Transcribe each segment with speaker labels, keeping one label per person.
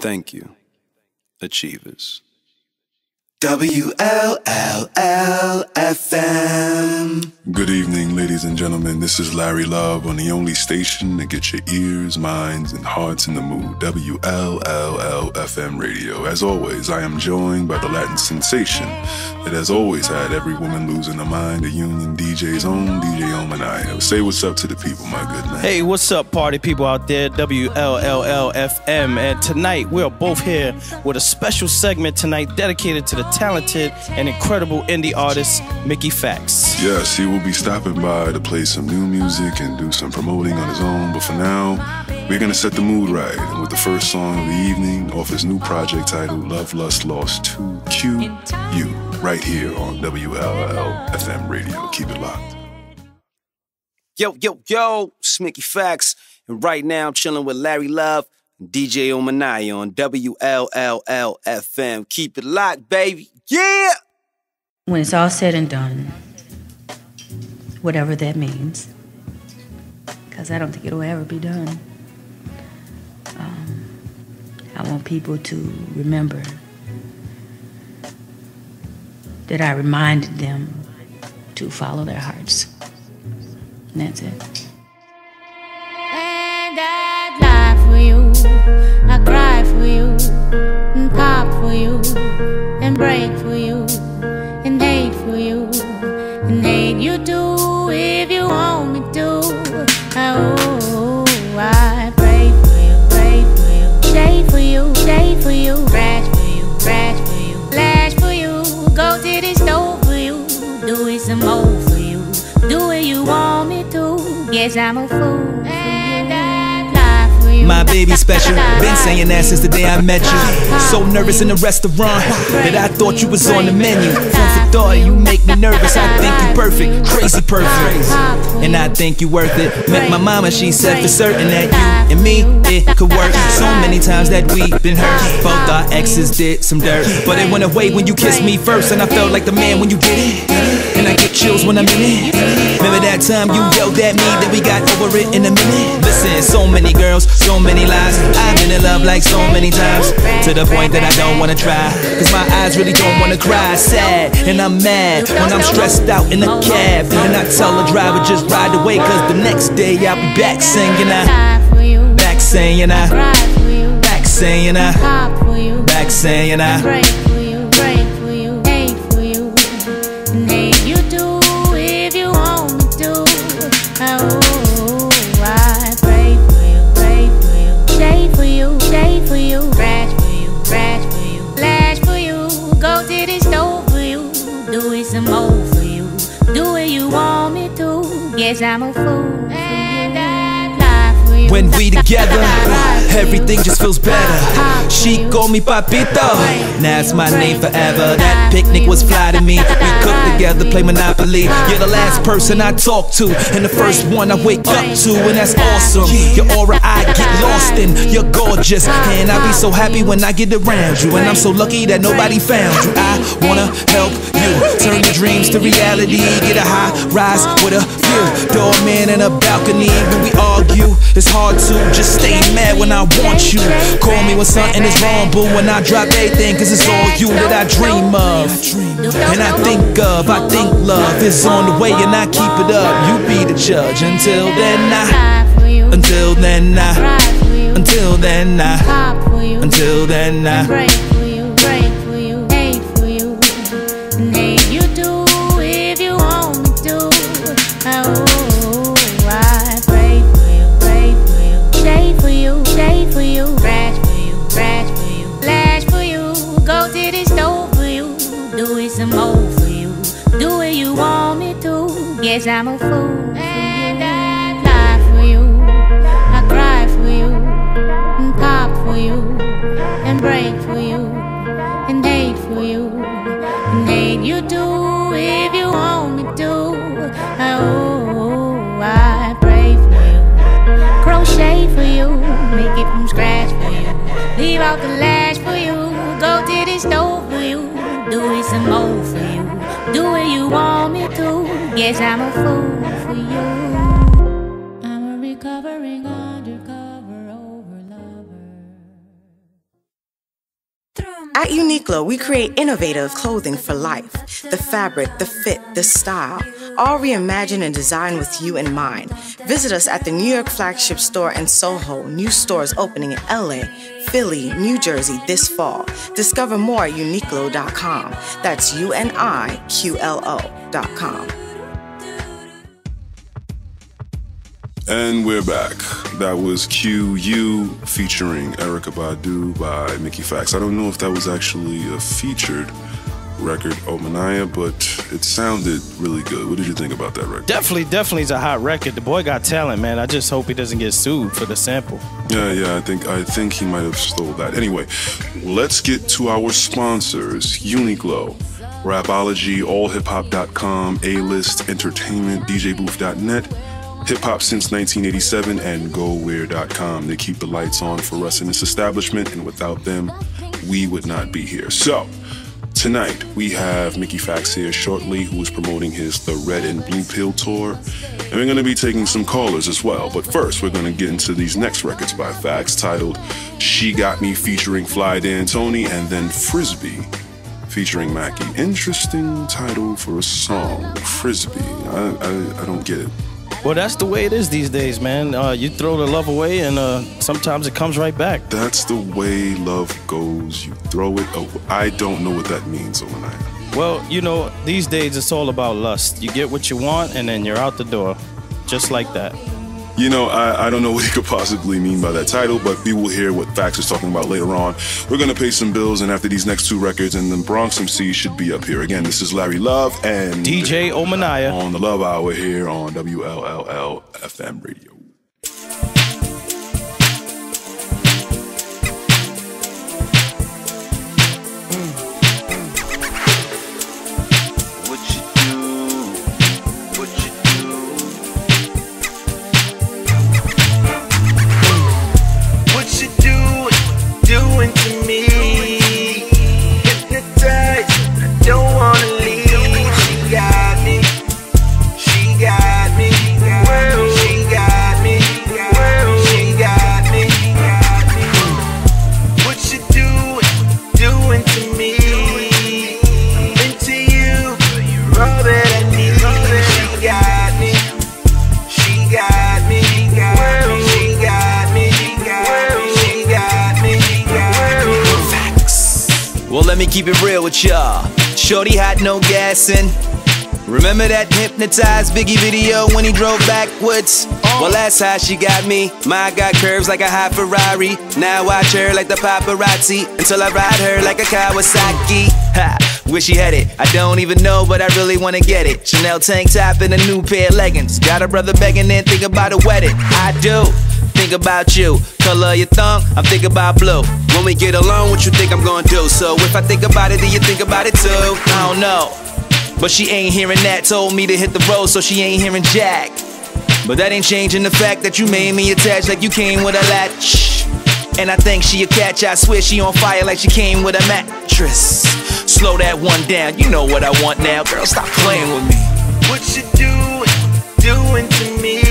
Speaker 1: Thank you, Achievers.
Speaker 2: WLLFM.
Speaker 3: Good evening, ladies and gentlemen. This is Larry Love on the only station that gets your ears, minds, and hearts in the mood. WLLFM radio. As always, I am joined by the Latin sensation that has always had every woman losing her mind, the Union DJ's own DJ O. Minaya. Say what's up to the people, my good man.
Speaker 4: Hey, what's up, party people out there? WLLFM. And tonight, we're both here with a special segment tonight dedicated to the talented and incredible indie artist, Mickey Factz.
Speaker 3: Yes, he will be stopping by to play some new music and do some promoting on his own. But for now, we're going to set the mood right with the first song of the evening off his new project titled Love Lust Lost 2QU right here on WLL FM radio. Keep it locked.
Speaker 1: Yo, yo, yo, it's Mickey Factz. And right now I'm chilling with Larry Love and DJ O. Minaya on WLLFM. Keep it locked, baby. Yeah!
Speaker 5: When it's all said and done, whatever that means, because I don't think it'll ever be done, um, I want people to remember that I reminded them to follow their hearts. And that's it.
Speaker 6: I'd lie for you, I cry for you, and pop for you, and break for you, and hate for you, and hate you do if you want me to. Oh,
Speaker 7: My baby special, been saying that since the day I met you. So nervous in the restaurant that I thought you was on the menu. Food for thought, you make me nervous. I think you perfect, crazy perfect, and I think you worth it. Met my mama, she said for certain that you and me it could work. So many times that we've been hurt, both our exes did some dirt, but it went away when you kissed me first, and I felt like the man when you did it. And I get chills when I'm in it. Remember that time you yelled at me that we got over it in a minute? Listen, so many girls, so many lies. I've been in love like so many times. To the point that I don't wanna try. Cause my eyes really don't wanna cry. Sad and I'm mad when I'm stressed out in a cab. And I tell the driver just ride away. Cause the next day I'll be back singing. I
Speaker 6: Lie for you,
Speaker 7: back saying I
Speaker 6: cry for you,
Speaker 7: back saying I
Speaker 6: pop for you,
Speaker 7: back saying I
Speaker 6: to. Guess I'm a fool. And I'd for you.
Speaker 7: When together, everything just feels better. She called me Papito, now it's my name forever. That picnic was fly to me. We cooked together, play Monopoly. You're the last person I talk to, and the first one I wake up to, and that's awesome. Your aura I get lost in, you're gorgeous, and I be so happy when I get around you. And I'm so lucky that nobody found you. I wanna help you turn your dreams to reality. Get a high rise with a view, doorman in a balcony. When we argue, it's hard to just stay mad when I want you. Call me when something is wrong, boo. When I drop everything, cause it's all you that I dream of. And I think of, I think love is on the way, and I keep it up. You be the judge. Until then, I,
Speaker 6: Lie for you,
Speaker 7: until then, I,
Speaker 6: cry for you,
Speaker 7: until then, I,
Speaker 6: pop for you.
Speaker 7: until then, I.
Speaker 6: I'm a fool for you. I'd lie for you, I cry for you, and pop for you and break for you and hate for you and hate you do if you want me to. Oh, I pray for you, crochet for you, make it from scratch for you, leave out the lash for you, go to the stove for you, do it some more to. Guess I'm a fool for you. I'm a recovering undercover.
Speaker 2: At Uniqlo, we create innovative clothing for life. The fabric, the fit, the style, all reimagined and designed with you in mind. Visit us at the New York flagship store in Soho. New stores opening in LA, Philly, New Jersey this fall. Discover more at uniqlo.com. That's U N I Q L O.com.
Speaker 3: And we're back. That was QU featuring Erykah Badu by Mickey Factz. I don't know if that was actually a featured record, O. Minaya, but it sounded really good. What did you think about that record?
Speaker 4: Definitely, definitely is a hot record. The boy got talent, man. I just hope he doesn't get sued for the sample.
Speaker 3: Yeah, yeah, I think I think he might have stole that. Anyway, let's get to our sponsors. Uniqlo, Rapology, AllHipHop.com, A-List Entertainment, DJBooth.net, Hip Hop since 1987, and GoWear.com. They keep the lights on for us in this establishment, and without them, we would not be here. So, tonight we have Mickey Factz here shortly, who is promoting his The Red and Blue Pill tour, and we're going to be taking some callers as well. But first, we're going to get into these next records by Factz, titled "She Got Me" featuring Fly Dan Tony, and then Frisbee featuring Mackie. Interesting title for a song, Frisbee. I, I, I don't get it.
Speaker 4: Well, that's the way it is these days, man. Uh, you throw the love away, and uh, sometimes it comes right back.
Speaker 3: That's the way love goes. You throw it away. I don't know what that means, O. Minaya.
Speaker 4: Well, you know, these days it's all about lust. You get what you want, and then you're out the door, just like that.
Speaker 3: You know, I, I don't know what he could possibly mean by that title, but we will hear what Factz is talking about later on. We're going to pay some bills, and after these next two records, and then Bronx MC should be up here. Again, this is Larry Love and
Speaker 4: DJ O. Minaya.
Speaker 3: on the Love Hour here on WLLL FM Radio.
Speaker 7: That's how she got me. My got curves like a high Ferrari. Now watch her like the paparazzi until I ride her like a Kawasaki. Ha! Where she headed? I don't even know, but I really wanna get it. Chanel tank top and a new pair of leggings. Got a brother begging and think about a wedding. I do. Think about you. Color your thumb, I'm thinking about blue. When we get alone, what you think I'm gonna do? So if I think about it, do you think about it too? I don't know. But she ain't hearing that. Told me to hit the road, so she ain't hearing Jack. But that ain't changing the fact that you made me attached like you came with a latch. And I think she a catch. I swear she on fire like she came with a mattress. Slow that one down. You know what I want now, girl. Stop playing with me.
Speaker 1: What you do? Doing to me?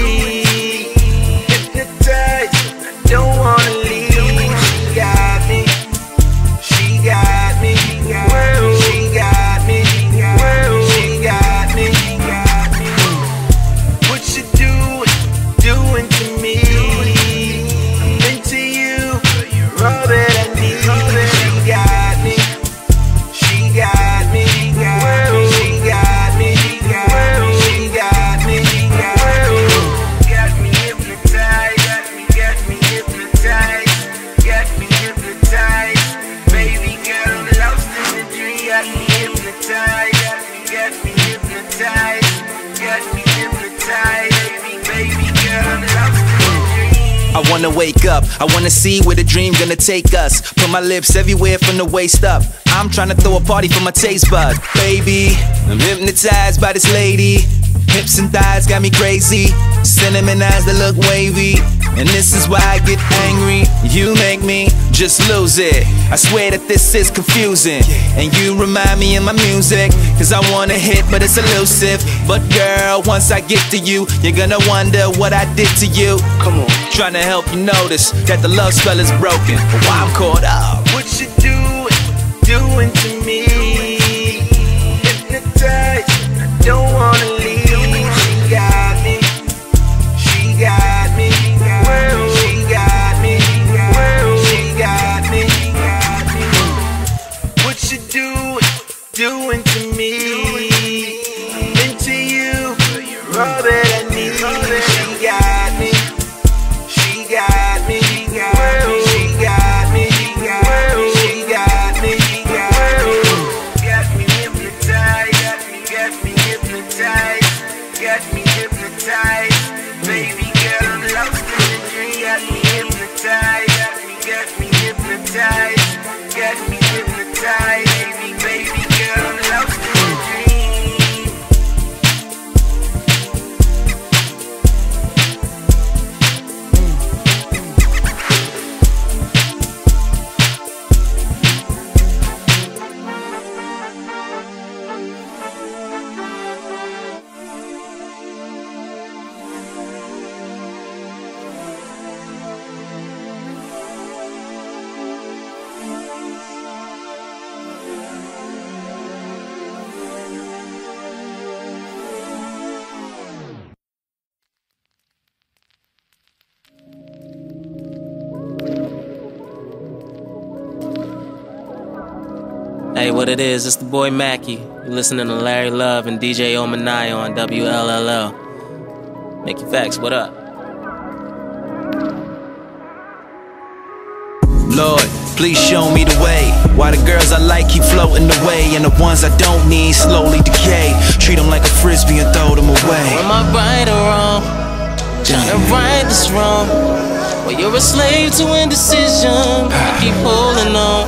Speaker 7: See where the dream gonna take us. Put my lips everywhere from the waist up. I'm trying to throw a party for my taste bud. Baby, I'm hypnotized by this lady. Hips and thighs got me crazy. Cinnamon eyes that look wavy. And this is why I get angry. You make me just lose it. I swear that this is confusing. And you remind me of my music. Cause I wanna hit, but it's elusive. But girl, once I get to you, you're gonna wonder what I did to you. Come on. Trying to help you notice that the love spell is broken. Why I'm caught up.
Speaker 1: What you do? doing to me.
Speaker 8: It is, it's the boy Mackie. You're listening to Larry Love and DJ O. Minaya on WLLL. Mickey Factz, what up?
Speaker 7: Lord, please show me the way. Why the girls I like keep floating away, and the ones I don't need slowly decay. Treat them like a frisbee and throw them away.
Speaker 8: Am I right or wrong? Trying to right this wrong. Well, you're a slave to indecision. I keep holding on,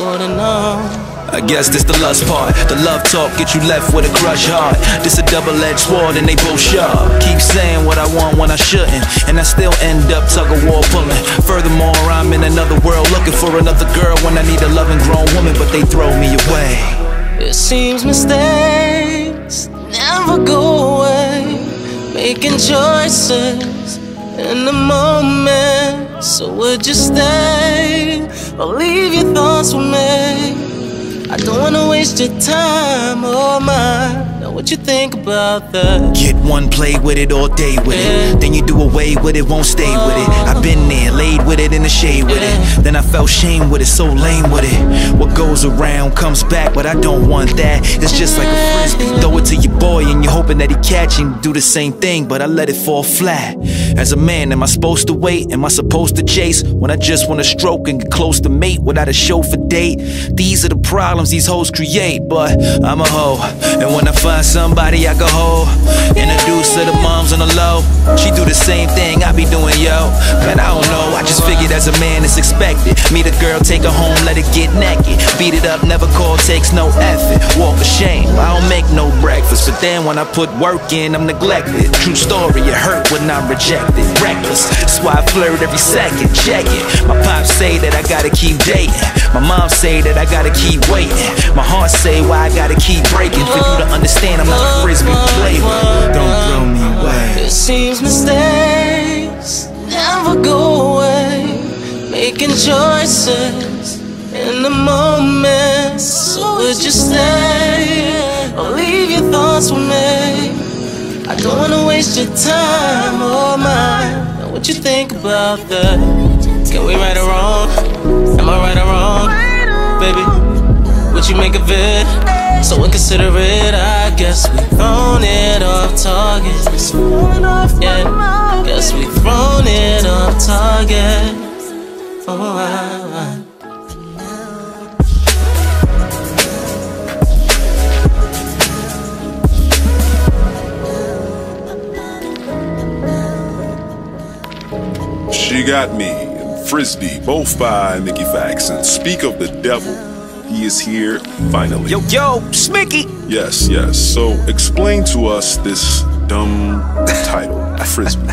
Speaker 8: holding on.
Speaker 7: I guess this the lust part. The love talk get you left with a crush heart. This a double-edged sword and they both sharp. Keep saying what I want when I shouldn't, and I still end up tug of war pulling. Furthermore, I'm in another world looking for another girl when I need a loving grown woman, but they throw me away.
Speaker 8: It seems mistakes never go away. Making choices in the moment. So would you stay or leave your thoughts with me? I don't wanna waste your time oh or mine. What you think about that?
Speaker 7: Get one, play with it all day with it. Then you do away with it, won't stay with it. I've been there, laid with it in the shade with it. Then I felt shame with it, so lame with it. What goes around comes back, but I don't want that. It's just like a frisbee. Throw it to your boy and you're hoping that he catch him. Do the same thing, but I let it fall flat. As a man, am I supposed to wait? Am I supposed to chase? When I just wanna stroke and get close to mate without a chauffeur date? These are the problems these hoes create, but I'm a hoe. And when I find somebody I go hold, introduce to the moms on the low. She do the same thing I be doing, yo. Man, I don't know. I just figured as a man it's expected. Meet a girl, take her home, let her get naked. Beat it up, never call, takes no effort. Walk of shame. I don't make no breakfast, but then when I put work in, I'm neglected. True story, it hurt when I'm rejected. Reckless, that's why I flirt every second. Check it. My pops say that I gotta keep dating. My mom say that I gotta keep waiting. My heart say why I gotta keep breaking. For you to understand, I'm not a frisbee to play with. Don't throw me away.
Speaker 8: It seems mistakes never go away. Making choices in the moment. So would you stay or leave your thoughts with me? I don't wanna waste your time or mine. What you think about that? Can we right or wrong? Am I right or wrong? Baby, what you make of it? So inconsiderate, I guess we thrown it off target. Yeah, guess we thrown it off target. Oh, I, I.
Speaker 3: She Got Me Frisbee, both by Mickey Factz. And speak of the devil, he is here finally.
Speaker 7: Yo, yo, Smicky!
Speaker 3: Yes, yes. So explain to us this dumb title, Frisbee.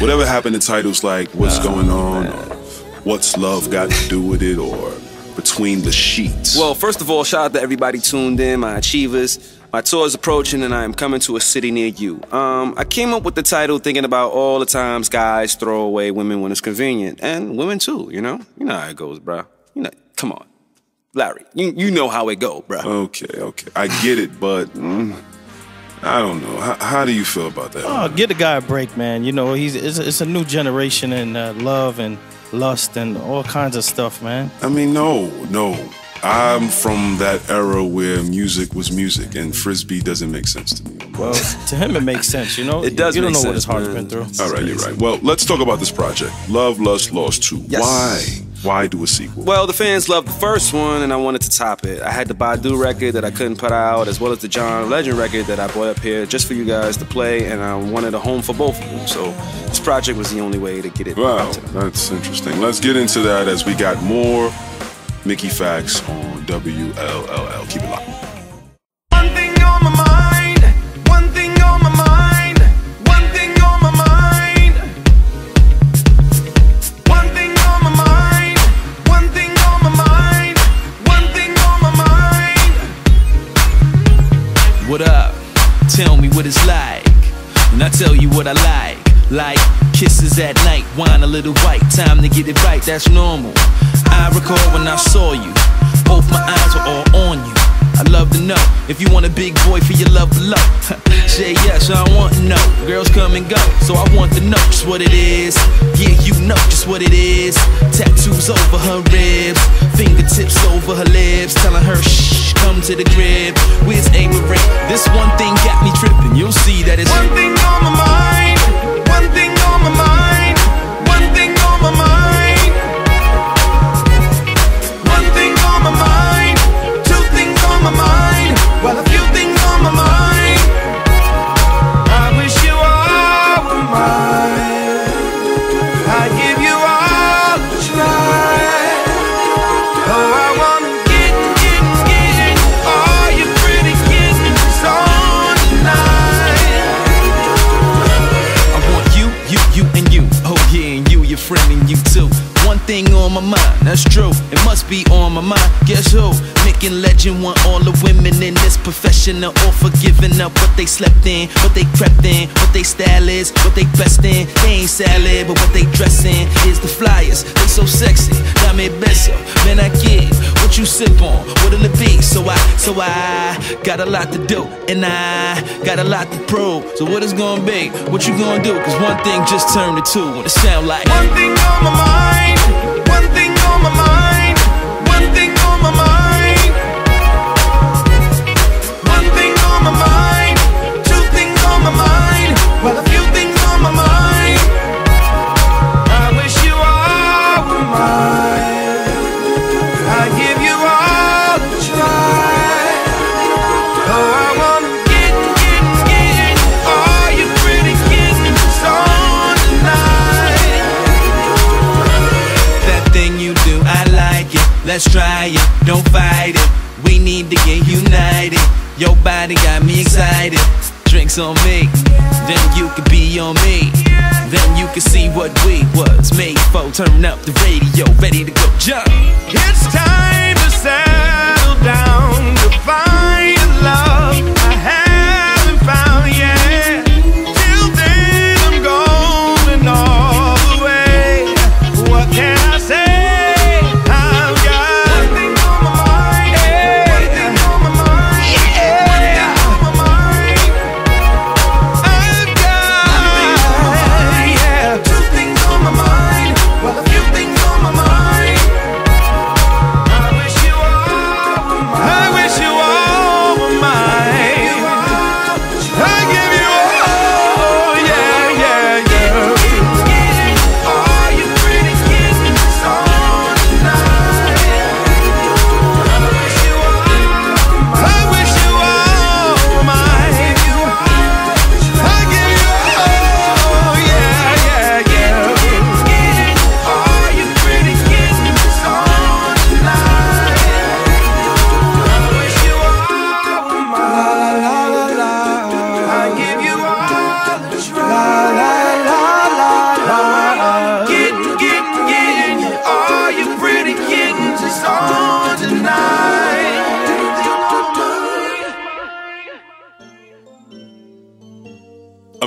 Speaker 3: Whatever happened to titles like What's oh, Going On, or What's Love Got to Do with It, or Between the Sheets?
Speaker 9: Well, first of all, shout out to everybody tuned in, my achievers. My tour is approaching and I am coming to a city near you. Um, I came up with the title thinking about all the times guys throw away women when it's convenient. And women too, you know? You know how it goes, bro. You know, come on. Larry, you you know how it go, bruh.
Speaker 3: Okay, okay. I get it, but mm, I don't know. How, how do you feel about that?
Speaker 4: Oh, give the guy a break, man. You know, he's it's a, it's a new generation and uh, love and lust and all kinds of stuff, man.
Speaker 3: I mean, no, no. I'm from that era where music was music, and frisbee doesn't make sense to me.
Speaker 4: Well, to him it makes sense, you know.
Speaker 9: It does
Speaker 4: You don't
Speaker 9: make
Speaker 4: know what his
Speaker 9: sense,
Speaker 4: heart's
Speaker 9: man.
Speaker 4: been through.
Speaker 3: All right, you're right. Well, let's talk about this project, Love, Lust, Lost Two.
Speaker 9: Yes.
Speaker 3: Why? Why do a sequel?
Speaker 9: Well, the fans loved the first one, and I wanted to top it. I had the Badu record that I couldn't put out, as well as the John Legend record that I brought up here just for you guys to play, and I wanted a home for both of them. So this project was the only way to get it
Speaker 3: Wow,
Speaker 9: out to them.
Speaker 3: that's interesting. Let's get into that as we got more Mickey Factz on WLLL. Keep it locked.
Speaker 10: One thing on my mind, one thing on my mind, one thing on my mind. One thing on my mind, one thing on my mind, one thing on my mind.
Speaker 7: What up? Tell me what it's like. And I tell you what I like. Like kisses at night, wine a little white. Time to get it right, that's normal. I recall when I saw you. Both my eyes were all on you. I'd love to know if you want a big boy for your love below. Say yes, I want to know. Girls come and go, so I want to know just what it is. Yeah, you know just what it is. Tattoos over her ribs, fingertips over her lips, telling her shh, come to the crib. Where's Avery? This one thing got me tripping. You'll see that it's
Speaker 10: One thing on my mind, one thing on my mind,
Speaker 7: that's true. It must be on my mind. Guess who? Nick and Legend want all the women in this profession to all for giving up what they slept in, what they crept in, what they style is, what they best in. They ain't salad, but what they dress in is the flyers. They so sexy, dame beso. Man, I get what you sip on, what'll it be? So I, so I got a lot to do, and I got a lot to prove. So what it's gonna be? What you gonna do? Cause one thing just turned to two, and it sound like
Speaker 10: One thing on my mind, one thing Your
Speaker 7: body got me excited. Drinks on me, then you could be on me. Then you can see what we was made for. Turn up the radio, ready to go jump.
Speaker 10: It's time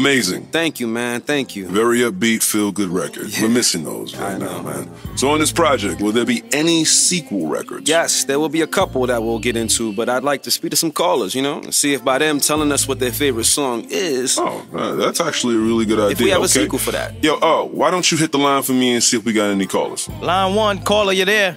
Speaker 3: Amazing.
Speaker 9: Thank you, man. Thank you.
Speaker 3: Very upbeat, feel good record. We're missing those right now, man. So on this project, will there be any sequel records?
Speaker 9: Yes, there will be a couple that we'll get into, but I'd like to speak to some callers, you know, and see if by them telling us what their favorite song is.
Speaker 3: Oh, uh, that's actually a really good idea.
Speaker 9: If we have a sequel for that.
Speaker 3: Yo, oh, why don't you hit the line for me and see if we got any callers?
Speaker 4: Line one, caller, you there?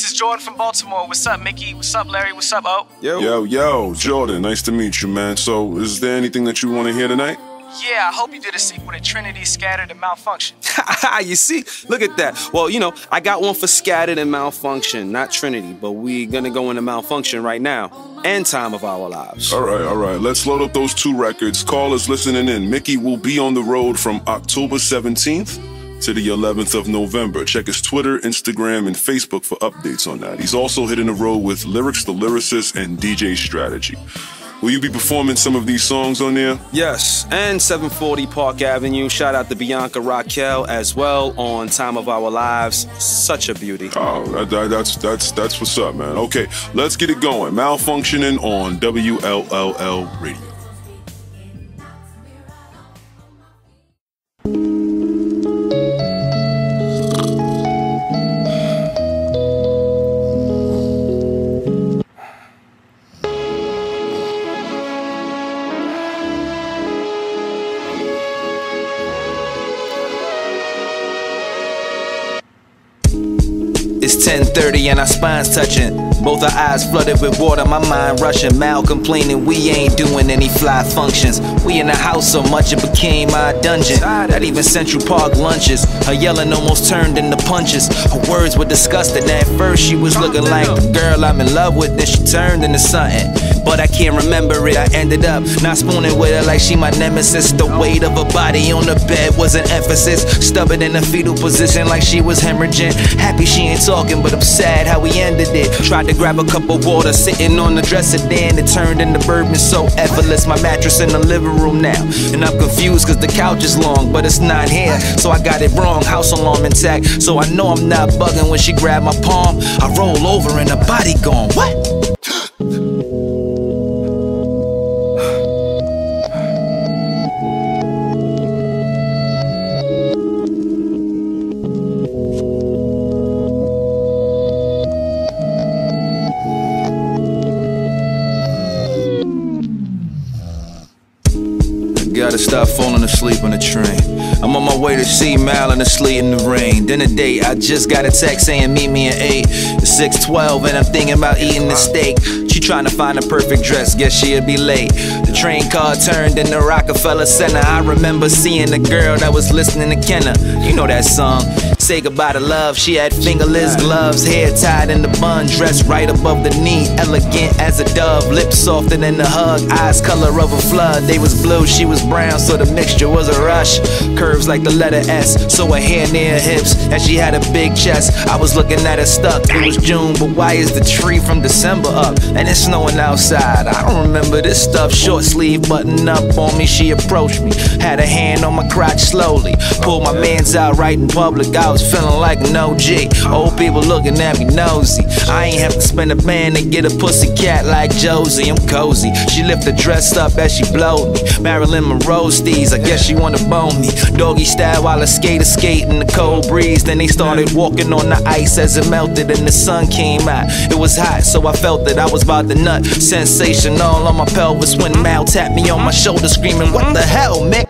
Speaker 11: This is Jordan from Baltimore. What's up, Mickey? What's up, Larry? What's up, O?
Speaker 3: Yo, yo, yo, Jordan, nice to meet you, man. So, is there anything that you want to hear tonight?
Speaker 11: Yeah, I hope you did a sequel to Trinity Scattered and Malfunction.
Speaker 9: you see? Look at that. Well, you know, I got one for Scattered and Malfunction, not Trinity, but we gonna go into Malfunction right now and Time of Our Lives.
Speaker 3: All right, all right. Let's load up those two records. Callers listening in. Mickey will be on the road from October 17th to the 11th of November. Check his Twitter, Instagram, and Facebook for updates on that. He's also hitting the road with Lyrics the Lyricist and DJ Strategy. Will you be performing some of these songs on there?
Speaker 9: Yes, and 740 Park Avenue. Shout out to Bianca Raquel as well on Time of Our Lives. Such a beauty.
Speaker 3: Oh, that, that, that's that's that's what's up, man. Okay, let's get it going. Malfunctioning on WLLL Radio.
Speaker 7: And our spines touching. Both our eyes flooded with water, my mind rushing. Mal complaining we ain't doing any fly functions. We in the house so much it became our dungeon. Not even Central Park lunches. Her yelling almost turned into punches. Her words were disgusting. At first she was looking like the girl I'm in love with, then she turned into something. But I can't remember it. I ended up not spooning with her like she my nemesis. The weight of her body on the bed was an emphasis. Stubborn in a fetal position like she was hemorrhaging. Happy she ain't talking, but I'm sad how we ended it. Tried to grab a cup of water sitting on the dresser, then it turned into bourbon so effortless. My mattress in the living room now. And I'm confused cause the couch is long, but it's not here. So I got it wrong. House alarm intact. So I know I'm not bugging when she grabbed my palm. I roll over and her body gone. What? Gotta stop falling asleep on the train. I'm on my way to see Mal and asleep in the rain. Then a date, I just got a text saying meet me at 8. It's 612 and I'm thinking about eating the steak. She trying to find a perfect dress, guess she'll be late. Train car turned in the Rockefeller Center. I remember seeing the girl that was listening to Kenna. You know that song. Say goodbye to love. She had fingerless gloves, hair tied in the bun, dressed right above the knee. Elegant as a dove, lips softer than a hug, eyes color of a flood. They was blue, she was brown, so the mixture was a rush. Curves like the letter S, so her hair near her hips, and she had a big chest. I was looking at her stuck. It was June, but why is the tree from December up? And it's snowing outside. I don't remember this stuff. Short sleeve button up on me. She approached me, had a hand on my crotch slowly. Pulled my mans out right in public. I was feeling like an OG. Old people looking at me nosy. I ain't have to spend a band to get a pussy cat like Josie. I'm cozy. She lift the dress up as she blowed me. Marilyn Monroe steez. I guess she wanna bone me. Doggy style while I skater skate in the cold breeze. Then they started walking on the ice as it melted and the sun came out. It was hot, so I felt that I was about to nut. Sensational on my pelvis when Mal tapped me on my shoulder, screaming, What the hell, Mick?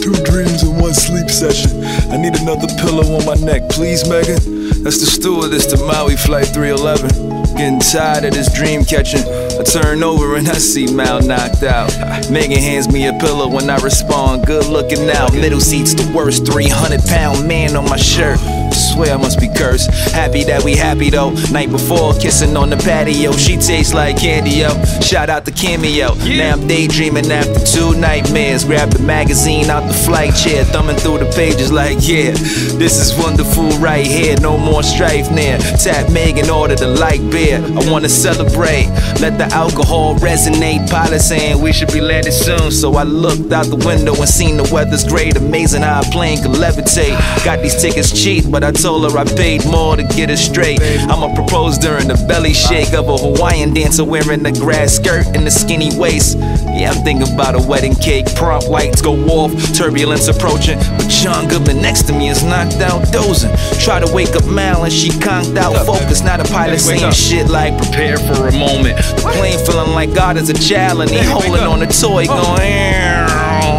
Speaker 12: Two dreams in one sleep session. I need another pillow on my neck, please, Megan. That's the stewardess to Maui Flight 311. Getting tired of this dream catching. I turn over and I see Mal knocked out. Megan hands me a pillow when I respond. Good looking out. Middle seat's the worst. 300 pound man on my shirt.
Speaker 7: Swear I must be cursed. Happy that we happy though. Night before, kissing on the patio. She tastes like candy, yo. Shout out to Cameo. Now I'm daydreaming after two nightmares. Grab the magazine out the flight chair, thumbing through the pages like, yeah, this is wonderful right here. No more strife near. Tap Megan, order the light beer. I wanna celebrate. Let the alcohol resonate. Pilot saying we should be landing soon. So I looked out the window and seen the weather's great. Amazing how a plane can levitate. Got these tickets cheap, but I told her I paid more to get it straight. I'ma propose during the belly shake of a Hawaiian dancer wearing a grass skirt and a skinny waist. Yeah, I'm thinking about a wedding cake. Prompt lights go off, turbulence approaching. But John Goodman next to me is knocked out dozing. Try to wake up Mal and she conked out focus. Not a pilot saying shit like prepare for a moment. The plane feeling like God is a child and he holding on a toy going.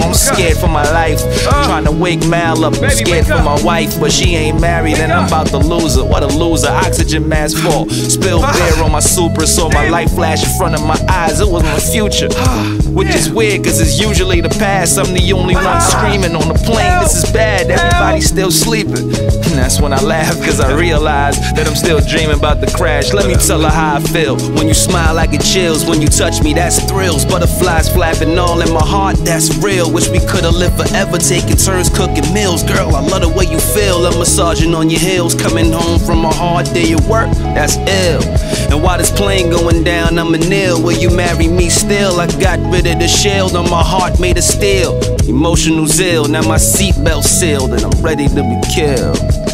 Speaker 7: I'm scared for my life. Trying to wake Mal up. I'm scared for my wife, but she ain't married and I'm about to lose her. What a loser. Oxygen mask fall. Spill beer on my super. Saw my life flash in front of my eyes. It was my future. Which is weird, cause it's usually the past. I'm the only one screaming on the plane. This is bad. Everybody's still sleeping. And that's when I laugh, cause I realize that I'm still dreaming about the crash. Let me tell her how I feel. When you smile, like it chills. When you touch me, that's thrills. Butterflies flapping all in my heart, that's real. Wish we could've lived forever, taking turns cooking meals. Girl, I love the way you feel. I'm massaging on your heels. Coming home from a hard day of work, that's ill. And while this plane going down, I'm a nil. Will you marry me still? I got rid of the shield on my heart made of steel. Emotional zeal, now my seatbelt sealed and I'm ready to be killed.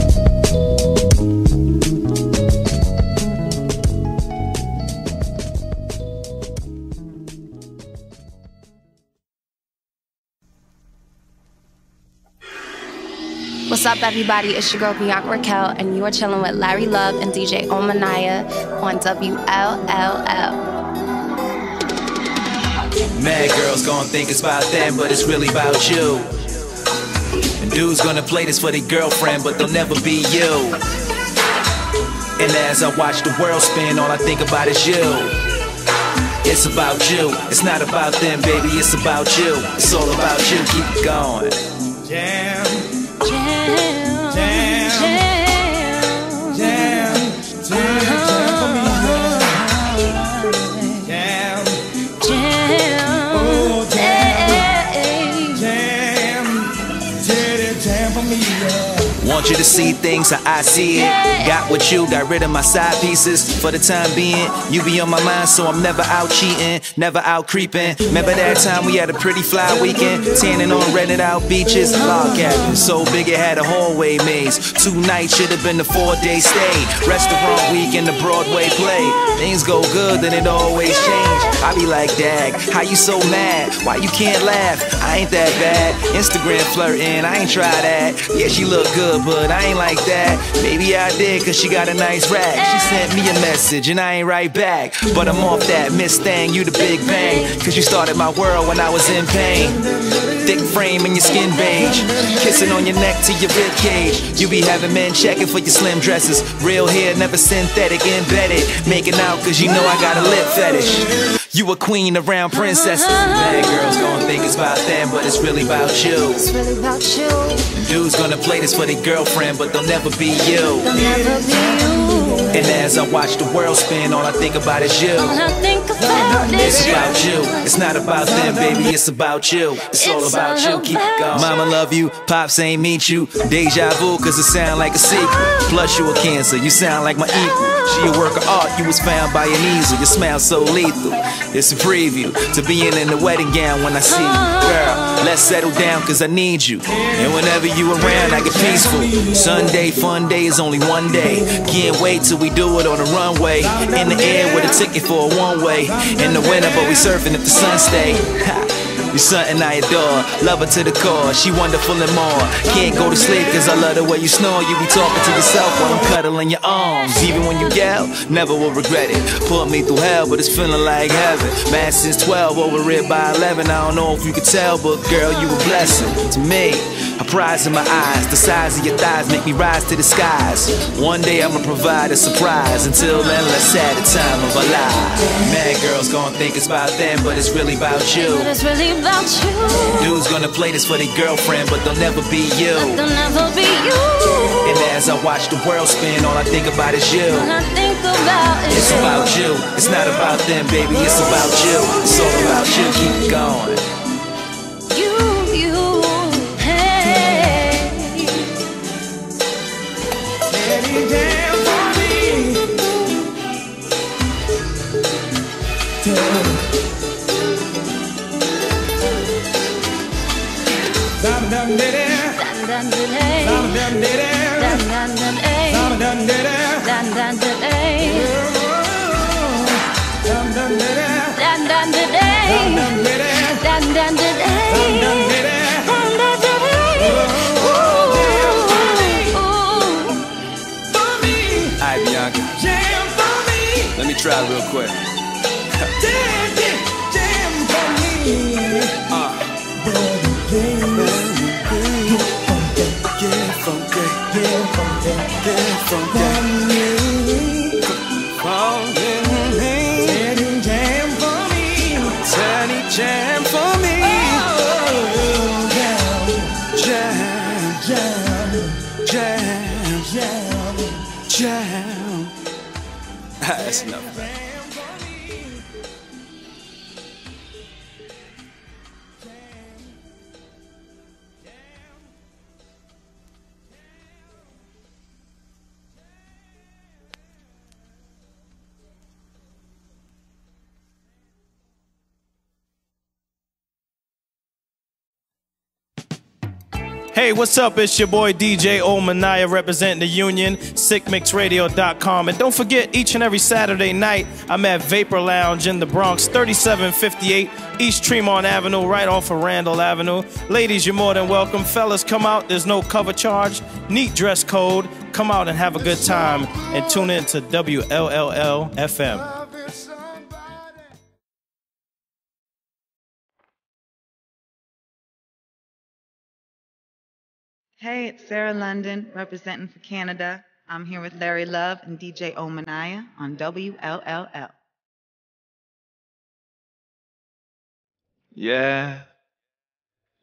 Speaker 13: Up, everybody? It's your girl Bianca Raquel, and you are chilling with Larry Love and DJ O. Minaya on WLLL.
Speaker 7: Mad girls gonna think it's about them, but it's really about you. And dudes gonna play this for their girlfriend, but they'll never be you. And as I watch the world spin, all I think about is you. It's about you, it's not about them, baby, it's about you. It's all about you, keep going.
Speaker 14: Jam,
Speaker 7: Want you to see things how I see it. Got what you, got rid of my side pieces. For the time being, you be on my mind, so I'm never out cheating, never out creeping. Remember that time we had a pretty fly weekend? Tanning on rented out beaches. Log cabin, so big it had a hallway maze. Two nights should have been a four day stay. Restaurant week and the Broadway play. Things go good, then it always change. I be like, Dag, how you so mad? Why you can't laugh? I ain't that bad. Instagram flirting, I ain't try that. Yeah, she look good, but I ain't like that. Maybe I did, cause she got a nice rack. She eh. sent me a message and I ain't right back. But I'm off that Miss Thang, you the big bang. Cause you started my world when I was in pain. Thick frame and your skin beige. Kissing on your neck to your rib cage. You be having men checking for your slim dresses. Real hair, never synthetic, embedded. Making out cause you know I got a lip fetish. You a queen around princesses. Uh-huh. Bad girls gonna think it's about them, but it's really about you.
Speaker 13: It's really about you.
Speaker 7: Dudes gonna play this for their girlfriend, but they'll never be you.
Speaker 13: They'll never be you.
Speaker 7: And as I watch the world spin, all I think about is you.
Speaker 13: All I think about
Speaker 7: It's
Speaker 13: you.
Speaker 7: about you. It's not about them, baby. It's about you. It's all about you. Keep it going. Mama love you. Pops ain't meet you. Deja vu, cause it sound like a sequel. Plus you a cancer. You sound like my equal. She a work of art. You was found by an easel. Your smile so lethal. It's a preview to being in the wedding gown when I see you. Girl, let's settle down cause I need you. And whenever you around, I get peaceful. Sunday, fun day is only one day. Can't wait till we do it on the runway. In the air with a ticket for a one way. In the winter, but we surfing if the sun stay. Ha. You're something I adore, love her to the core, she wonderful and more. Can't go to sleep cause I love the way you snore. You be talking to yourself while I'm cuddling your arms. Even when you yell, never will regret it. Put me through hell, but it's feeling like heaven. Mad since 12, over it by 11. I don't know if you could tell, but girl, you a blessing to me. A
Speaker 15: prize in my eyes. The size of your thighs make me rise to the skies. One day I'ma provide a surprise. Until then, let's have the time of our lives. Mad girls gonna think it's about them, but it's really about you.
Speaker 16: But it's really about you.
Speaker 15: Dudes gonna play this for their girlfriend, but they'll never be you.
Speaker 16: They'll never be you.
Speaker 15: And as I watch the world spin, all I think about is you.
Speaker 16: When I think about it,
Speaker 15: It's about you. It's not about them, baby. It's about you. It's all about you. Keep going. Let me try real quick.
Speaker 9: Jam, jam, jam for me.
Speaker 15: Uh.
Speaker 9: Get
Speaker 4: What's up? It's your boy DJ O. Minaya representing the union, sickmixradio.com. And don't forget, each and every Saturday night, I'm at Vapor Lounge in the Bronx, 3758 East Tremont Avenue, right off of Randall Avenue. Ladies, you're more than welcome. Fellas, come out. There's no cover charge. Neat dress code. Come out and have a good time. And tune in to WLLL FM.
Speaker 10: Hey, it's Sarah London representing for Canada. I'm here with Larry Love and DJ O. Minaya on WLLL.
Speaker 7: Yeah.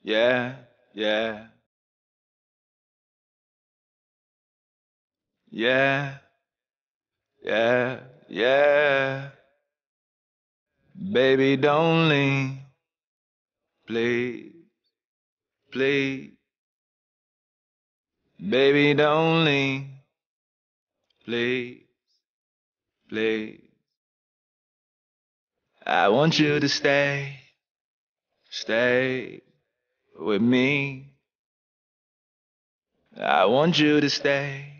Speaker 7: Yeah. Yeah. Yeah. Yeah. Yeah. Baby, don't leave. Please. Please. Baby, don't leave. Please. Please. I want you to stay. Stay with me. I want you to stay.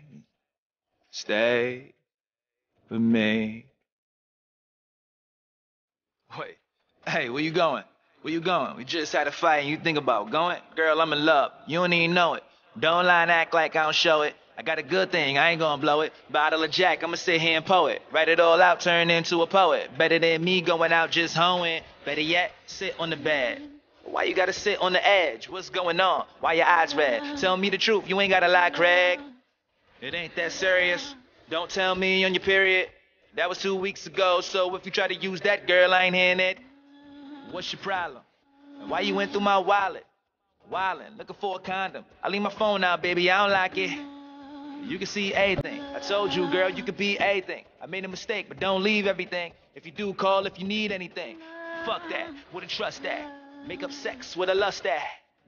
Speaker 7: Stay with me. Wait. Hey, where you going? Where you going? We just had a fight and you think about going? Girl, I'm in love. You don't even know it. Don't lie and act like I don't show it. I got a good thing, I ain't gonna blow it. Bottle of Jack, I'ma sit here and poet. Write it all out, turn into a poet. Better than me going out just hoeing. Better yet, sit on the bed. Why you gotta sit on the edge? What's going on? Why your eyes red? Tell me the truth, you ain't gotta lie, Craig. It ain't that serious. Don't tell me on your period. That was two weeks ago, so if you try to use that girl, I ain't hearing it. What's your problem? Why you went through my wallet? Wildin', looking for a condom. I leave my phone out, baby, I don't like it. You can see anything. I told you, girl, you could be anything. I made a mistake, but don't leave everything. If you do, call if you need anything. Fuck that, a trust at. Make up sex with a lust at.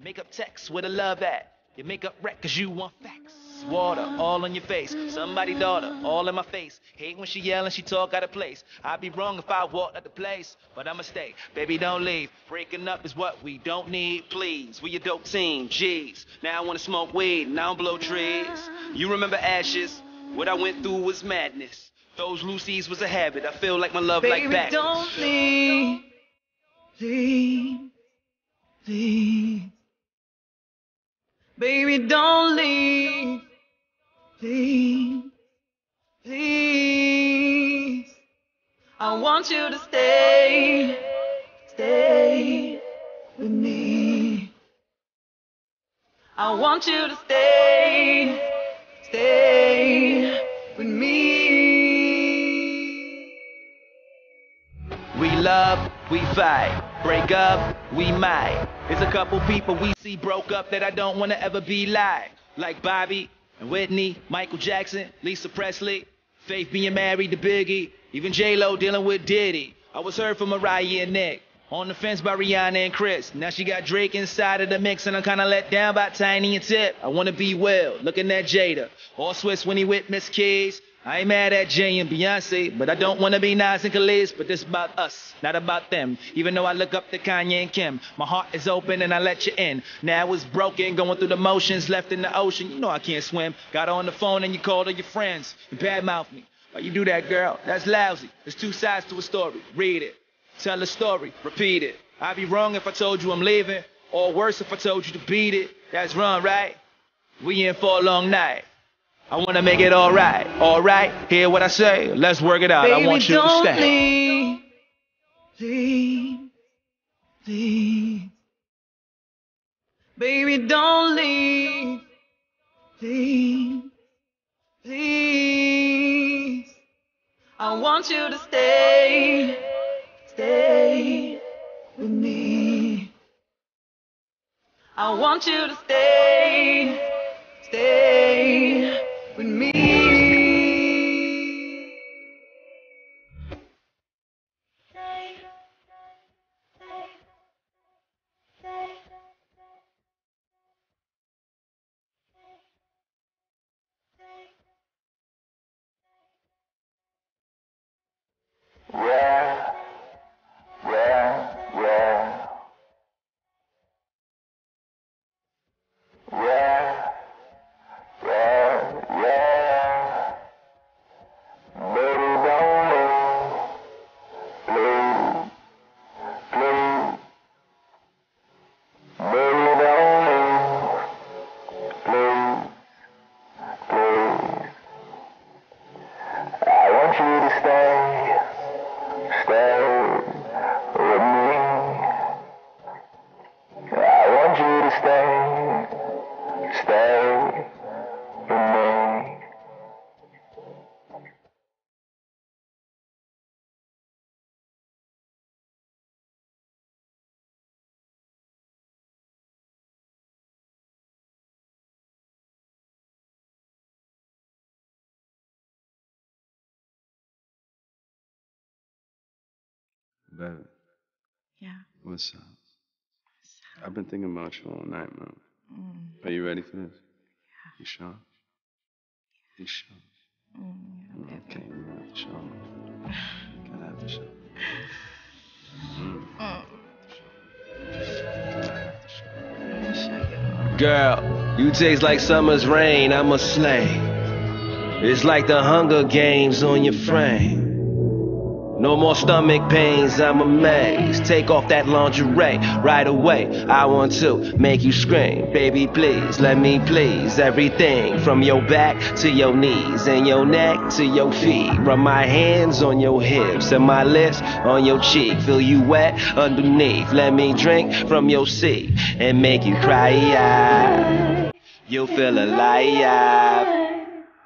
Speaker 7: Make up text with a love at. You make up wreck cause you want facts. Water all on your face. Somebody daughter all in my face. Hate when she yell and she talk out of place. I'd be wrong if I walked out the place, but I'ma stay. Baby, don't leave. Breaking up is what we don't need, please. We a dope team, jeez. Now I wanna smoke weed, now I'm blow trees. You remember ashes? What I went through was madness. Those Lucy's was a habit. I feel like my love like
Speaker 10: Baby,
Speaker 9: back.
Speaker 10: don't leave. Leave. Leave. Baby, don't leave. Please. Please. I want you to stay. Stay with me. I want you to stay, stay with me.
Speaker 17: We love, we fight. Break up, we might. There's a couple people we see broke up that I don't wanna ever be like. Like Bobby Whitney, Michael Jackson, Lisa Presley, Faith being married to Biggie, even J-Lo dealing with Diddy. I was heard from Mariah and Nick. On the fence by Rihanna and Chris. Now she got Drake inside of the mix, and I'm kinda let down by Tiny and Tip. I wanna be well, looking at Jada. All Swiss when he with Miss Keys. I ain't mad at Jay and Beyonce, but I don't wanna be Nas and Kelis. But this about us, not about them. Even though I look up to Kanye and Kim, my heart is open and I let you in. Now it's broken, going through the motions, left in the ocean. You know I can't swim. Got on the phone and you called her your friends. You badmouth me. Why you do that, girl? That's lousy. There's two sides to a story. Read it. Tell the story, repeat it. I'd be wrong if I told you I'm leaving, or worse if I told you to beat it. That's wrong, right? We in for a long night. I wanna make it alright, alright. Hear what I say? Let's work it out.
Speaker 10: Baby,
Speaker 17: I want you to stay.
Speaker 10: leave. Please, please. Baby, don't leave. Please, please. I want you to stay, stay with me. I want you to stay, stay with me.
Speaker 18: Yeah.
Speaker 9: what's up? I've been thinking about you all night, man.
Speaker 19: Mm.
Speaker 9: Are you ready for this? You sure? You sure?
Speaker 19: Mm,
Speaker 9: Okay, you want to show me. Gotta have to show.
Speaker 7: Girl, you taste like summer's rain, I'm a slave. It's like the Hunger Games on your frame. No more stomach pains, I'm amazed. Take off that lingerie right away. I want to make you scream. Baby, please, let me please everything from your back to your knees and your neck to your feet. Run my hands on your hips and my lips on your cheek. Feel you wet underneath. Let me drink from your seat and make you cry. You'll feel alive.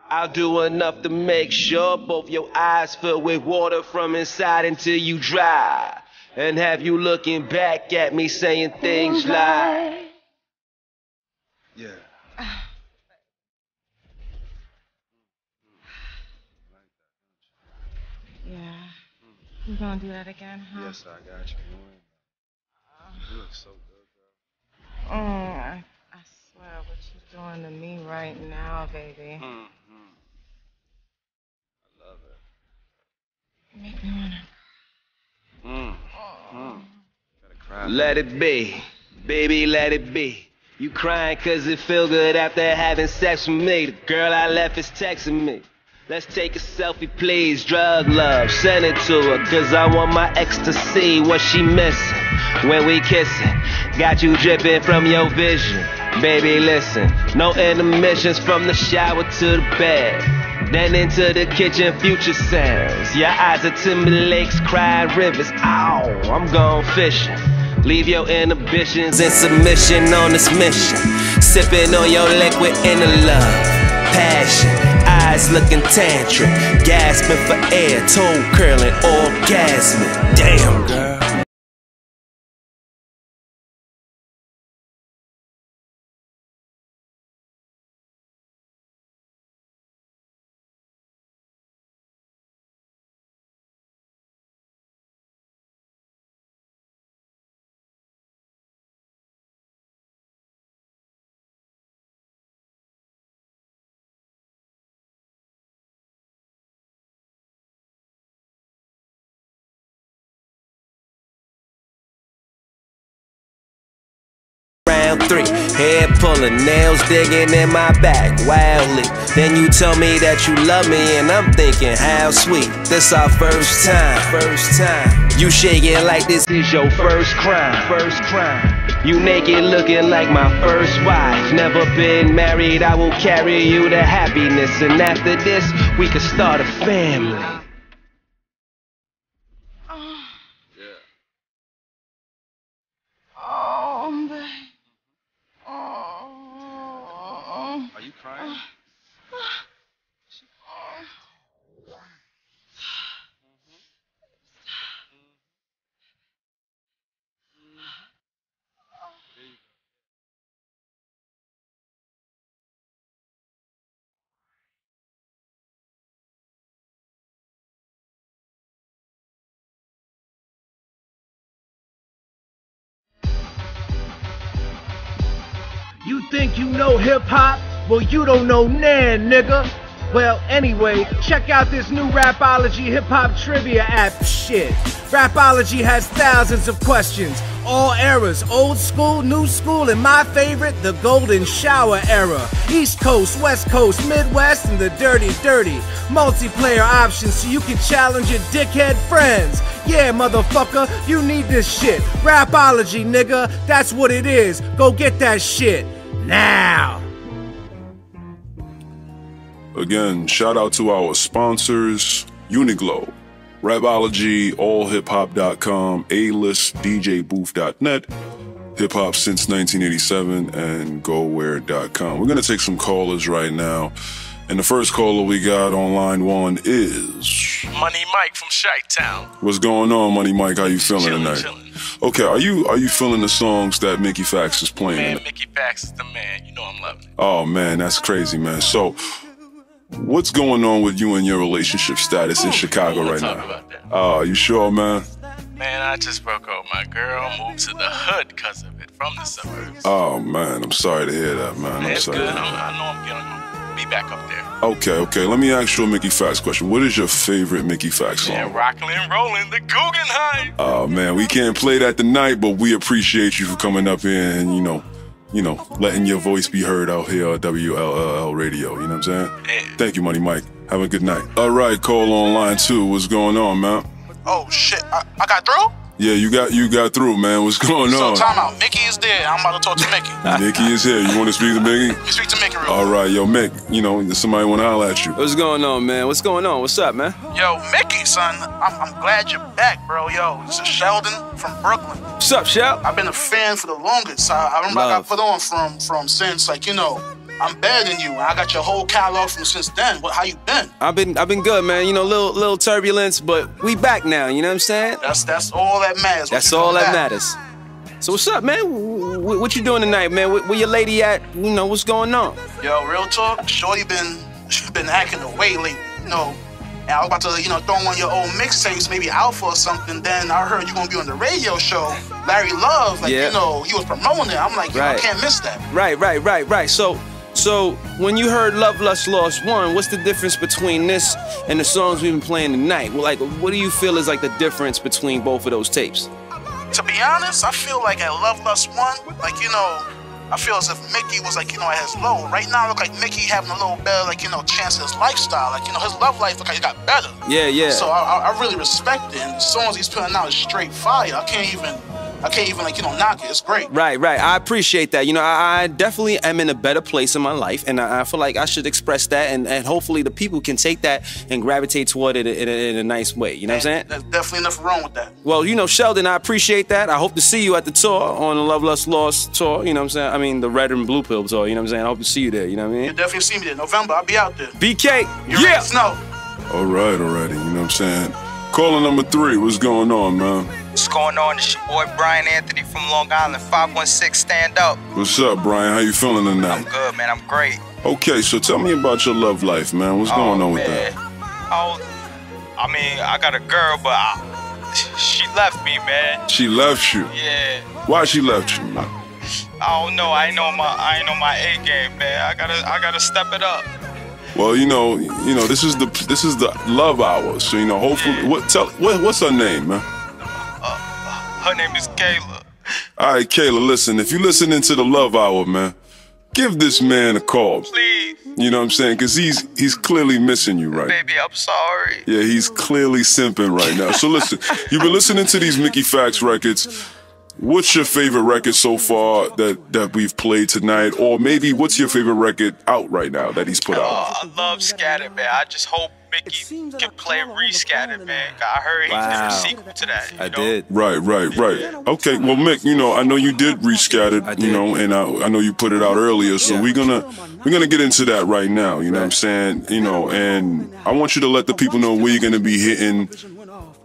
Speaker 7: I'll do enough to make sure both your eyes fill with water from inside until you dry. And have you looking back at me saying things like,
Speaker 9: Yeah.
Speaker 19: Yeah. You gonna do that again, huh?
Speaker 9: Yes, I got you. You look so good,
Speaker 19: Mm, I, I swear what you're doing to me right now, baby.
Speaker 9: girl. Mm-hmm. I love it.
Speaker 19: Make me wanna.
Speaker 9: Mm. Mm.
Speaker 7: Let it be, baby, let it be. You crying cause it feel good after having sex with me. The girl I left is texting me. Let's take a selfie, please. Drug love, send it to her. Cause I want my ex to see what she missing when we kissing. Got you dripping from your vision. Baby, listen. No intermissions from the shower to the bed. Then into the kitchen, future sounds. Your eyes are Timberlake's crying rivers. Ow, I'm gone fishing. Leave your inhibitions in submission on this mission.
Speaker 19: Sipping on your liquid in the love. Passion, eyes looking tantric. Gasping for air, toe curling, orgasmic. Damn, girl. Pulling, nails digging in my back wildly. Then you tell me that you love me, and I'm thinking, how sweet. This our first time, first time. You shaking like this is your first crime, first crime. You naked looking like my first wife. Never been married, I will carry you to happiness. And after this, we can start a family.
Speaker 9: You
Speaker 10: know hip hop? Well, you don't know nan, nigga. Well, anyway, check out this new Rapology hip hop trivia app. Shit. Rapology has thousands of questions, all eras, old school, new school, and my favorite, the golden shower era. East Coast, West Coast, Midwest, and the dirty, dirty. Multiplayer options so you can challenge your dickhead friends. Yeah, motherfucker, you need this shit. Rapology, nigga, that's what it is. Go get that shit. Now.
Speaker 3: Again, shout out to our sponsors UNIQLO, Rapology, AllHipHop.com, A-List, DJ DJBooth.net, Hip Hop Since 1987, and GoWhere.com. We're going to take some callers right now. And the first caller we got on line one is.
Speaker 11: Money Mike from Shite Town.
Speaker 3: What's going on, Money Mike? How you feeling
Speaker 11: Chillin',
Speaker 3: tonight? Okay, are you are you feeling the songs that Mickey Factz is playing?
Speaker 11: Man. Mickey Factz is the man. You know I'm loving it.
Speaker 3: Oh man, that's crazy, man. So, what's going on with you and your relationship status in Chicago right now? Oh, you sure, man?
Speaker 11: Man, I just broke up my girl, moved to the hood because of it, from the suburbs.
Speaker 3: Oh man, I'm sorry to hear that, man. I'm
Speaker 11: it's
Speaker 3: sorry.
Speaker 11: good. I'm, I know I'm getting be back up there.
Speaker 3: Okay, okay. Let me ask you a Mickey Factz question. What is your favorite Mickey Factz song?
Speaker 11: And rockin' and rollin' the Guggenheim.
Speaker 3: Oh man, we can't play that tonight, but we appreciate you for coming up here and you know, you know, letting your voice be heard out here at WLLL Radio. You know what I'm saying? Yeah. Thank you, Money Mike. Have a good night. All right, call on line two. What's going on, man?
Speaker 20: Oh shit! I, I got through.
Speaker 3: Yeah, you got you got through, man. What's going
Speaker 20: So
Speaker 3: on?
Speaker 20: time out. Mickey is there. I'm about to talk to Mickey.
Speaker 3: Mickey is here. You want to speak to Mickey?
Speaker 20: You speak to Mickey real
Speaker 3: All right, yo, Mick. You know, somebody want to holler at you.
Speaker 9: What's going on, man? What's going on? What's up, man?
Speaker 20: Yo, Mickey, son, I'm, I'm glad you're back, bro. Yo, this is Sheldon from Brooklyn.
Speaker 9: What's up, Shell?
Speaker 20: I've been a fan for the longest. I, I remember I got put on from from since like you know I'm better than you. I got your whole catalog from since then. What? How you been?
Speaker 9: I've been I've been good, man. You know, little little turbulence, but we back now. You know what I'm saying?
Speaker 20: That's that's all that matters.
Speaker 9: That's
Speaker 20: What
Speaker 9: all that
Speaker 20: back.
Speaker 9: matters. So what's up, man? Wh- wh- What you doing tonight, man? Where, where your lady at? You know what's going on?
Speaker 20: Yo, real talk. Shorty been been acting away lately. You know. And I was about to, you know, throw one of your old mixtapes, maybe Alpha or something. Then I heard you gonna be on the radio show, Larry Love. Like,
Speaker 9: Yeah.
Speaker 20: you know, he was promoting it. I'm like, yo, I can't miss that.
Speaker 9: Right, right, right, right. So, so when you heard "Love, Lust, Lost" one, what's the difference between this and the songs we've been playing tonight? Well, like, what do you feel is like the difference between both of those tapes?
Speaker 20: To be honest, I feel like at Love Lust One, like you know, I feel as if Mickey was like you know at his low. Right now, it look like Mickey having a little better like you know chance in his lifestyle. Like you know, his love life look like it got better.
Speaker 9: Yeah, yeah.
Speaker 20: So I, I- I really respect it, and the songs he's putting out is straight fire. I can't even I can't even like you know knock it. It's great.
Speaker 9: Right, right. I appreciate that. You know, I, I definitely am in a better place in my life, and I, I feel like I should express that, and, and hopefully the people can take that and gravitate toward it in a, in a nice way. You know what I'm saying?
Speaker 20: There's definitely nothing wrong with that.
Speaker 9: Well, you know, Sheldon, I appreciate that. I hope to see you at the tour on the Love Lust Lost tour. You know what I'm saying? I mean, the Red and Blue Pill tour. You know what I'm saying? I hope to see you there. You know what I mean?
Speaker 20: You
Speaker 9: mean?
Speaker 20: definitely see me there. November, I'll be out there.
Speaker 9: BK,
Speaker 20: You yeah. Snow.
Speaker 3: All right, already. You know what I'm saying? Caller number three, what's going on, man?
Speaker 21: What's going on? It's your boy Brian Anthony from Long Island, 516 Stand Up.
Speaker 3: What's up, Brian? How you feeling tonight?
Speaker 21: I'm good, man. I'm great.
Speaker 3: Okay, so tell me about your love life, man. What's oh, going on with that?
Speaker 21: Oh, I mean, I got a girl, but I, she left me, man.
Speaker 3: She left you.
Speaker 21: Yeah.
Speaker 3: Why she left you, man?
Speaker 21: I don't know. I ain't know my I ain't know my A game, man. I gotta I gotta step it up.
Speaker 3: Well, you know, you know, this is the this is the love hour. So you know, hopefully, what tell what, what's her name, man?
Speaker 21: Uh, her name is Kayla.
Speaker 3: All right, Kayla, listen. If you're listening to the love hour, man, give this man a call.
Speaker 21: Please.
Speaker 3: You know what I'm saying? Because he's he's clearly missing you right.
Speaker 21: Baby, I'm sorry.
Speaker 3: Yeah, he's clearly simping right now. So listen, you've been listening to these Mickey Factz records. What's your favorite record so far that that we've played tonight, or maybe what's your favorite record out right now that he's put out?
Speaker 21: Oh, I love Scattered, man. I just hope Mickey can play Rescattered, man. I heard he
Speaker 9: Wow.
Speaker 21: did a sequel to that.
Speaker 9: I did.
Speaker 3: Right, right, right. Okay, well, Mick, you know, I know you did rescatter, you know, and I, I know you put it out earlier, so we're gonna we're gonna get into that right now. You know what I'm saying? You know, and I want you to let the people know where you're gonna be hitting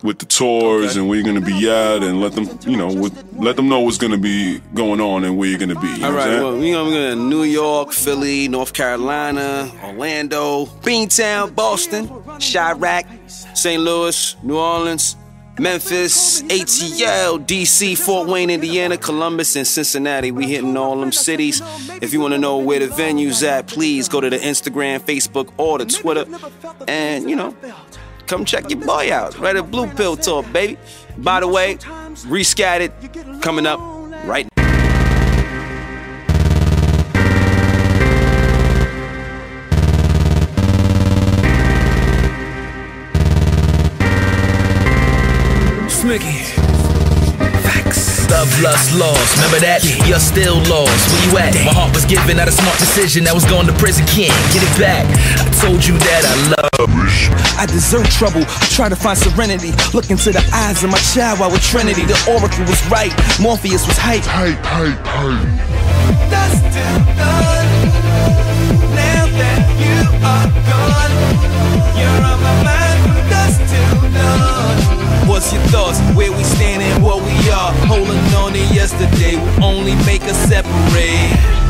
Speaker 3: with the tours and where you're gonna be at, and let them, you know, with, let them know what's gonna be going on and where you're gonna be. You
Speaker 9: All right, well, you know, we're going to New York, Philly, North Carolina, Orlando, Beantown, Boston, Chiraq, St. Louis, New Orleans, Memphis, ATL, DC, Fort Wayne, Indiana, Columbus, and Cincinnati. We hitting all them cities. If you want to know where the venue's at, please go to the Instagram, Facebook, or the Twitter, and you know, come check your boy out. Right at Blue Pill Talk, baby. By the way, Rescattered coming up right now.
Speaker 7: Smicky. Facts. Love, lust, lost. Remember that? You're still lost. Where you at? My heart was given out a smart decision. I was going to prison. Can't get it back. I told you that I love. I deserve trouble. I Try to find serenity. Look into the eyes of my child while with Trinity. The oracle was right. Morpheus was hype. Hype, hype, hype. That's still done. Now that you are gone, What's your thoughts? Where we stand and what we are? Holding on to yesterday will only make us separate.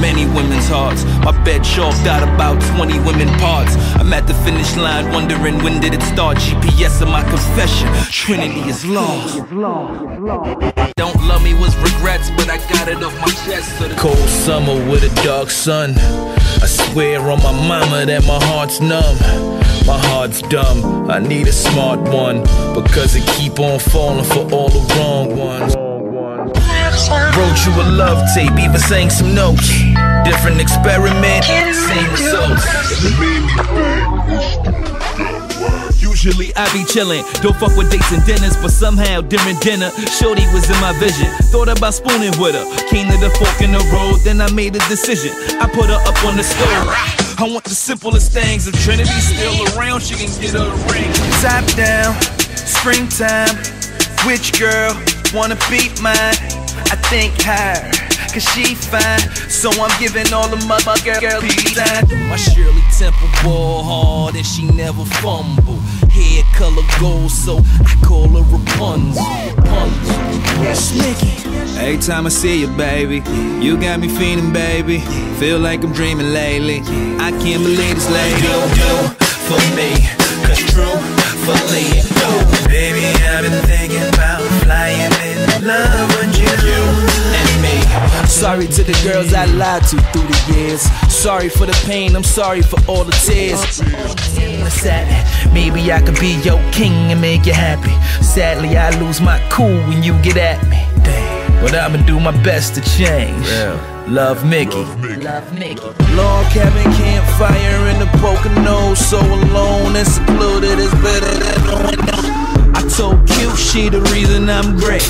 Speaker 7: Many women's hearts. My bed chalked out about 20 women parts. I'm at the finish line wondering when did it start. GPS of my confession. Trinity is lost. Don't love me was regrets, but I got it off my chest. So Cold summer with a dark sun. I swear on my mama that my heart's numb. My heart's dumb. I need a smart one because it keep on falling for all the wrong ones. Wrote you a love tape, even sang some notes. Different experiment, same results. Usually I be chillin', don't fuck with dates and dinners, but somehow during dinner, Shorty was in my vision. Thought about spooning with her, came to the fork in the road, then I made a decision. I put her up on the stove. I want the simplest things. If Trinity still around, she can get her a ring. Top down, springtime, which girl wanna be mine? I think her, cause she fine. So I'm giving all the mother girl girl time. My Shirley Temple ball hard and she never fumble. Hair color gold, so I call her Rapunzel. Rapunzel. Smicky. Every time I see you, baby, you got me feeling, baby. Feel like I'm dreaming lately. I can't believe this lady. You do for me, cause truthfully, you. Baby, I've been thinking about flying in love with you and me. Sorry to the girls I lied to through the years. Sorry for the pain, I'm sorry for all the tears. Sad. Maybe I could be your king and make you happy. Sadly, I lose my cool when you get at me. Damn. But I'ma do my best to change. Love Mickey. Love Mickey. Log cabin campfire in the Poconos. So alone and secluded is better than no one else. So cute, she the reason I'm great.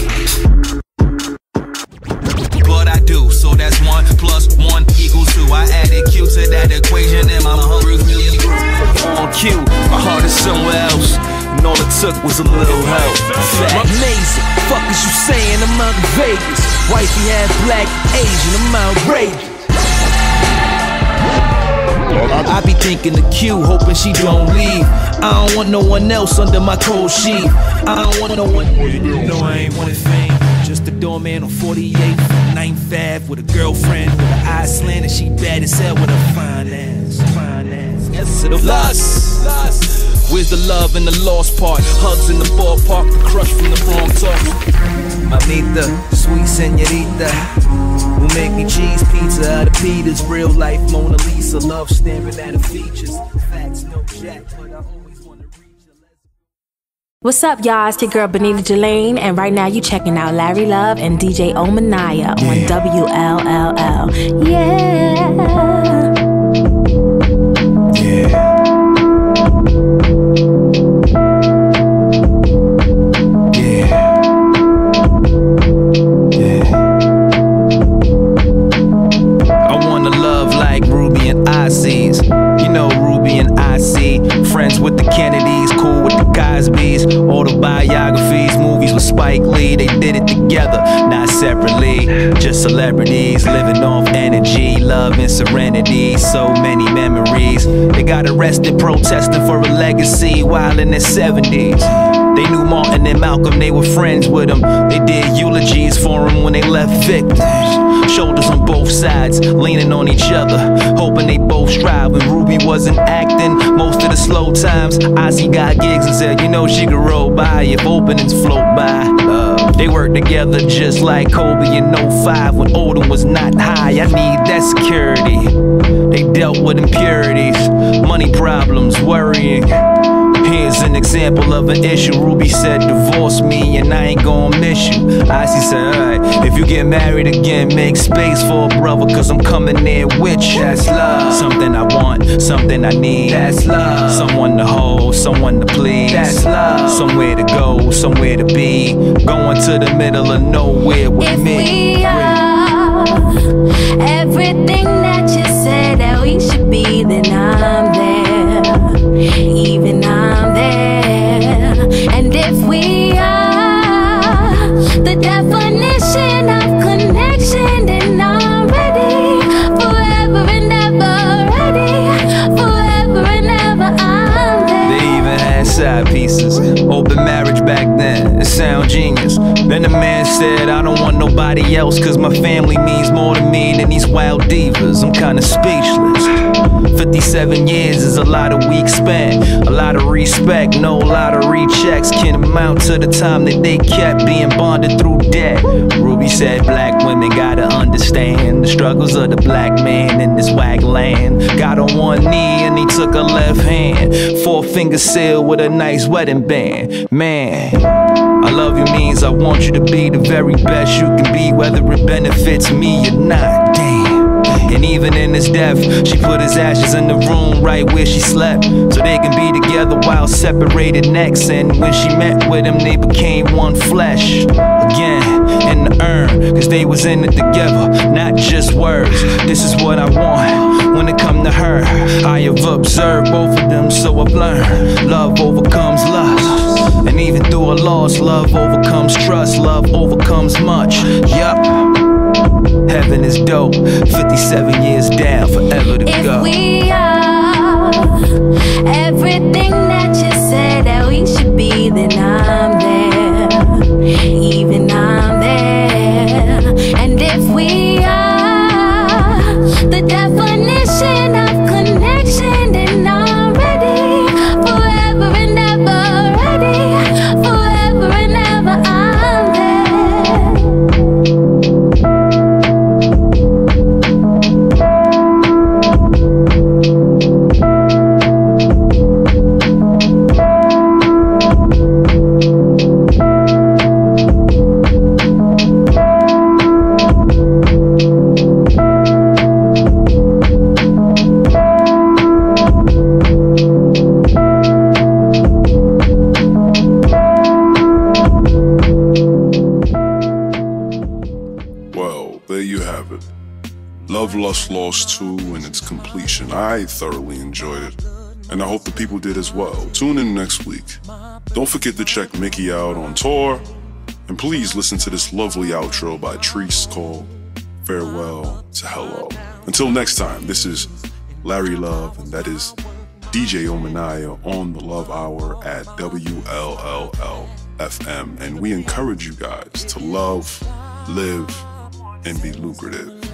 Speaker 7: But I do, so that's one plus one equals two. I added Q to that equation and my hungry on cue. My heart is somewhere else, and all it took was a little help. Fact. Amazing, fuck is you saying? I'm out in Vegas. Wifey half black, Asian, I'm outrageous. I be thinking the Q, hoping she don't leave. I don't want no one else under my cold sheet. I don't want no one. No, I ain't wanting fame. Just a doorman on 48th, 9th Ave with a girlfriend with her eyes slanted. She bad as hell with a fine ass. Fine ass. Yes, to the lust. Where's the love and the lost part? Hugs in the ballpark, the crush from the wrong talk. Mamita, sweet senorita, who make me cheese pizza out of Peter's real life Mona Lisa. Love staring at her features. Facts, no jack, but I always want to
Speaker 15: What's up, y'all? It's your girl Benita Delane, and right now you checking out Larry Love and DJ O. Minaya on WLLL. Yeah.
Speaker 7: Friends with the Kennedys, cool with the Cosbys. Autobiographies, movies with Spike Lee. They did it together, not separately. Just celebrities living off energy, love and serenity. So many memories. They got arrested protesting for a legacy while in their 70s. They knew Martin and Malcolm, they were friends with them. They did eulogies for him when they left victims. Shoulders on both sides, leaning on each other, hoping they both strive. When Ruby wasn't acting, most of the slow times, Ossie got gigs and said, you know, she could roll by if openings float by. Uh, they worked together just like Kobe in 05 when Odom was not high. I need that security. They dealt with impurities, money problems, worrying. Here's an example of an issue. Ruby said, divorce me and I ain't gonna miss you. Icy said, alright, if you get married again, make space for a brother, cause I'm coming in with you. That's love. Something I want, something I need. That's love. Someone to hold, someone to please. That's love. Somewhere to go, somewhere to be. Going to the middle of nowhere with me.
Speaker 15: We are everything that you said that we should be, then I'm Then
Speaker 7: the man said, I don't want nobody else, cause my family means more to me than these wild divas. I'm kinda speechless. 57 years is a lot of weeks spent, a lot of respect, no lot of rechecks can amount to the time that they kept being bonded through debt. Ruby said, Black women gotta understand the struggles of the black man in this wag land. Got on one knee and he took a left hand, four finger seal with a nice wedding band. Man, I love you means I want you to be the very best you can be, whether it benefits me or not. Damn. And even in his death, she put his ashes in the room right where she slept. So they can be together while separated next. And when she met with him, they became one flesh. Again, in the urn, cause they was in it together, not just words. This is what I want when it come to her. I have observed both of them, so I've learned love overcomes lust. And even through a loss, love overcomes trust, love overcomes much. Yup. Heaven is dope. 57 years down, forever to go.
Speaker 15: If we are everything that you said that we should be, then I'm there. Even I'm there. And if we are the definition of
Speaker 3: Lost 2 and its completion. I thoroughly enjoyed it, and I hope the people did as well. Tune in next week. Don't forget to check Mickey out on tour, and please listen to this lovely outro by Treese called Farewell to Hello. Until next time, this is Larry Love, and that is DJ O. Minaya on the Love Hour at WLLL FM. And we encourage you guys to love, live, and be lucrative.